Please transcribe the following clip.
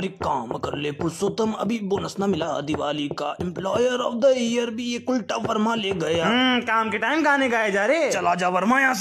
अरे काम कर ले पुरुषोत्तम। अभी बोनस ना मिला दिवाली का। एम्प्लॉयर ऑफ़ द ईयर भी ये उल्टा वर्मा ले गया। हम्म, काम के टाइम गाने गाए जा रहे। चला जा वर्मा यहाँ से।